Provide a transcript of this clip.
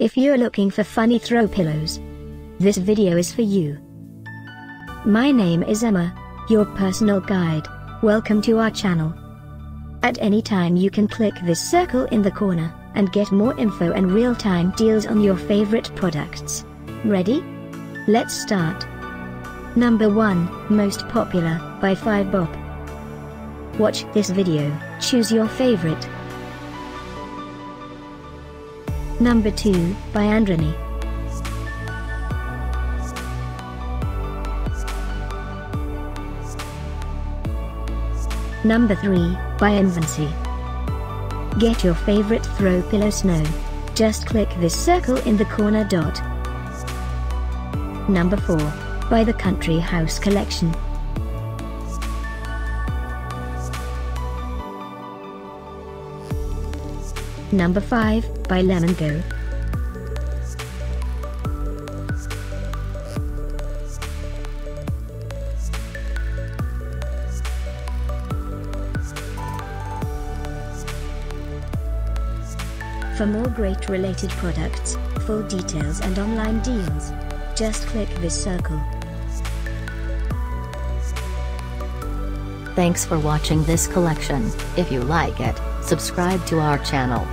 If you're looking for funny throw pillows, this video is for you. My name is Emma, your personal guide. Welcome to our channel. At any time you can click this circle in the corner, and get more info and real-time deals on your favorite products. Ready? Let's start. Number 1, Most Popular, by Fivebop. Watch this video, choose your favorite. Number 2, by Androni. Number 3, by Emvency. Get your favorite throw pillow snow. Just click this circle in the corner dot. Number 4, by the Country House Collection. Number 5, by Lemongo. For more great related products, full details and online deals, just click this circle. Thanks for watching this collection. If you like it, subscribe to our channel.